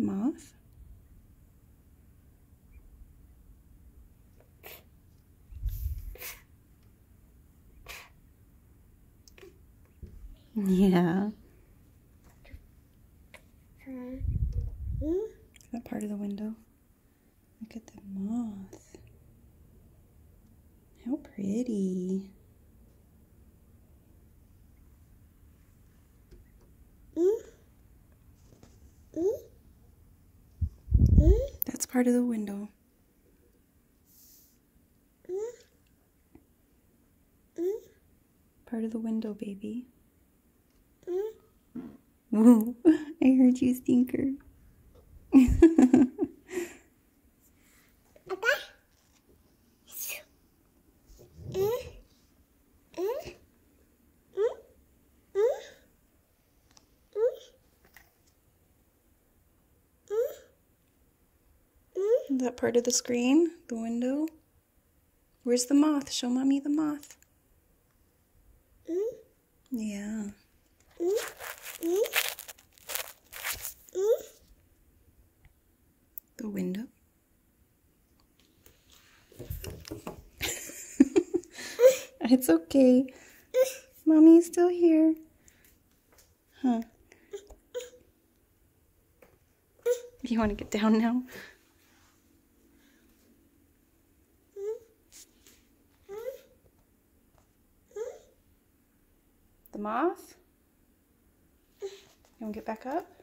mouth. Yeah. Hmm? That part of the window? Look at the moth. How pretty. Part of the window. Part of the window, baby. Mm. Whoa, I heard you, Stinker. That part of the screen? The window? Where's the moth? Show mommy the moth. Mm. Yeah. The window. it's okay. Mommy's still here. Huh. You want to get down now? The moth? You want to get back up?